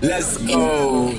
Let's go.